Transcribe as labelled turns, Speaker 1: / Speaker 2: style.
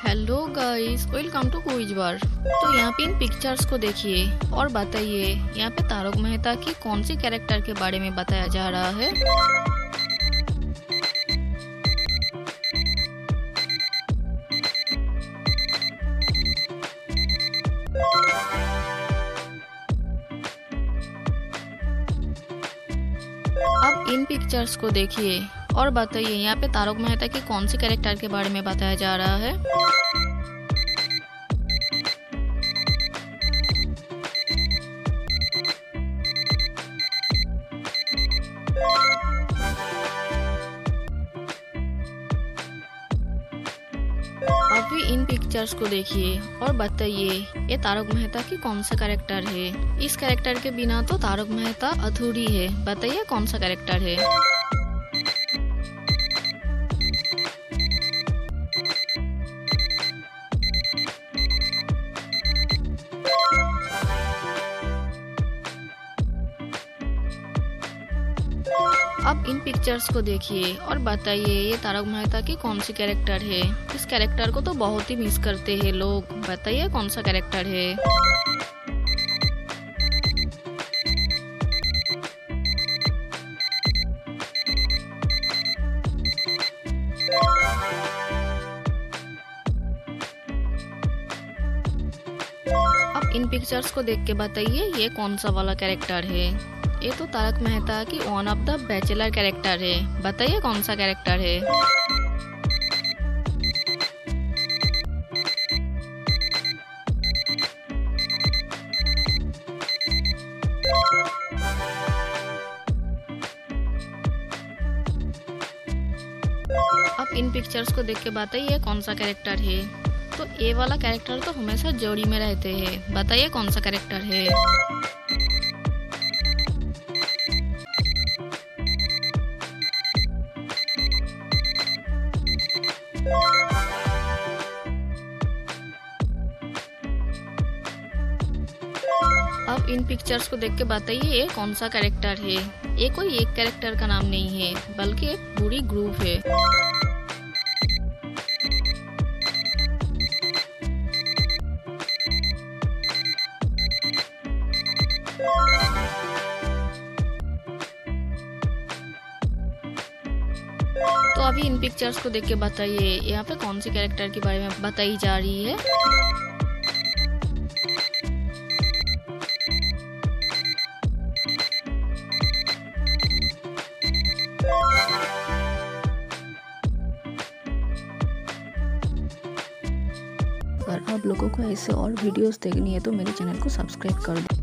Speaker 1: Hello guys welcome to quiz बार तो यहाँ पे इन पिक्चर्स को देखिए और बताइए, यहाँ पे तारक मेहता की कौन सी कैरेक्टर के बारे में बताया जा रहा है? अब इन पिक्चर्स को देखिए। और बताइए, यहाँ पे तारक मेहता की कौन से कैरेक्टर के बारे में बताया जा रहा है? अभी इन पिक्चर्स को देखिए और बताइए, ये तारक मेहता की कौन सा कैरेक्टर है? इस कैरेक्टर के बिना तो तारक मेहता अधूरी है। बताइए, कौन सा कैरेक्टर है? अब इन पिक्चर्स को देखिए और बताइए ये तारक मेहता की कौन सी कैरेक्टर है? इस कैरेक्टर को तो बहुत ही मिस करते हैं लोग। बताइए कौन सा कैरेक्टर है? अब इन पिक्चर्स को देख के बताइए ये कौन सा वाला कैरेक्टर है? ये तो तारक मेहता की one of the bachelor character है। बताइए कौन सा कैरेक्टर है? अब इन पिक्चर्स को देख के बताइए कौन सा कैरेक्टर है। तो ये वाला कैरेक्टर तो हमेशा जोड़ी में रहते हैं। बताइए कौन सा कैरेक्टर है? अब इन पिक्चर्स को देख के बताइए ये कौन सा कैरेक्टर है? ये कोई एक कैरेक्टर का नाम नहीं है, बल्कि एक पूरी ग्रुप है। तो अभी इन पिक्चर्स को देख के बताइए, यहाँ पे कौन सी कैरेक्टर के बारे में बताई जा रही है?
Speaker 2: अगर आप लोगों को ऐसे और वीडियोस देखनी है तो मेरे चैनल को सब्सक्राइब कर दें।